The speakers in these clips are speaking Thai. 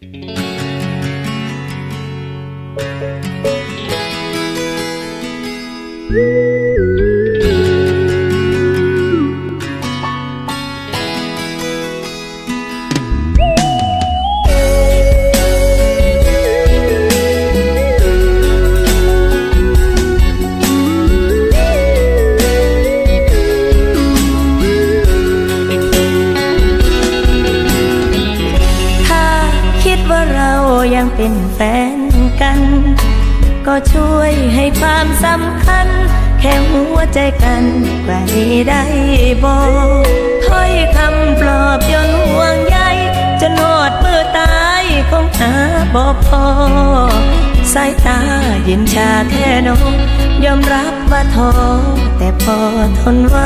ถ้ ว่าเรายังเป็นแฟนกัน ก็ช่วยให้ความสำคัญ แค่หัวใจกันกว่านี้ได้บอกถ้อยคำปลอบยนห่วงใยจะนอดมือตายคงหาบ่พอสายตาเย็นชาแค่นกยอมรับว่าท้อแต่พอทนไหว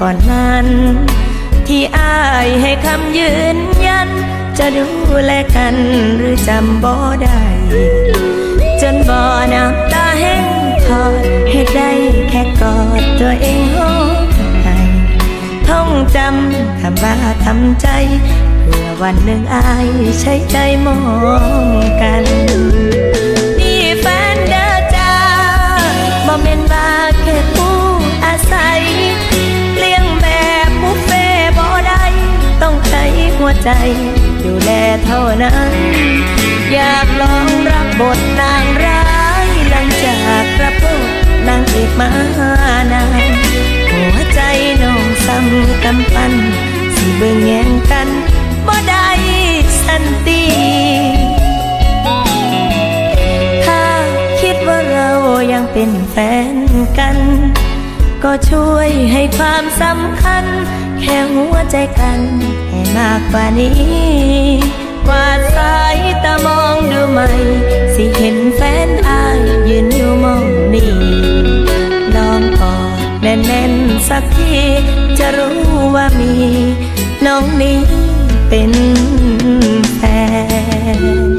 ก่อนนั้น ที่อายให้คำยืนยัน จะดูแลกันหรือจำบ่ได้จนบ่อน้ำตาแห้งทอดให้ได้แค่กอดตัวเองห้องไห้ท่องจำคำว่าทำใจ เพื่อวันหนึ่งอายใช้ใจมองกัน ใจดูแลเท่านั้น อยากลองรับบทนางร้ายหลังจากรับบทนางเอกมานานหัวใจน้องซ้ำกำปั้นสิเบิ่งแย่งกันบ่ได้สันติถ้าคิดว่าเรายังเป็นแฟนกัน ก็ช่วยให้ความสำคัญ แค่หัวใจกันให้มากกว่านี้กว่าดสายตามองดูไหม่ สิเห็นแฟนอายยืนอยู่มองนี่ลองกอดแน่นๆสักที จะรู้ว่ามี น้องนี้เป็นแฟน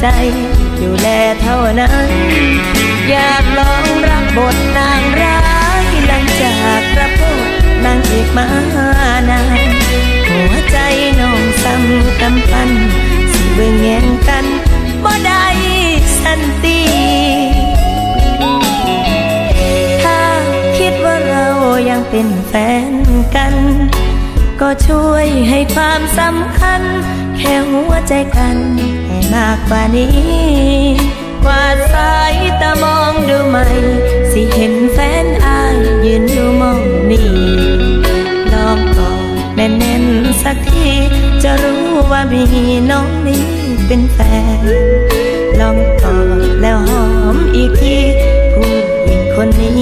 ใจดูแลเท่านั้น อยากลองรับบทนางร้ายหลังจากรับบทนางเอกมานานหัวใจน้องซ้ำกำปั้นสิเบิ่งแย่งกันบ่ได้สันติถ้าคิดว่าเรายังเป็นแฟนกัน ก็ช่วยให้ความสำคัญ แค่หัวใจกัน มากกว่านี้ กว่าดสายตามองดูไหม สิเห็นแฟนอายยืนอยู่มองนี่ลองกอดแน่นๆสักที จะรู้ว่ามีน้องนี้เป็นแฟน ลองกอดแล้วหอมอีกทีผู้หญิงคนนี้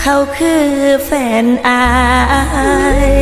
เขาคือแฟนอาย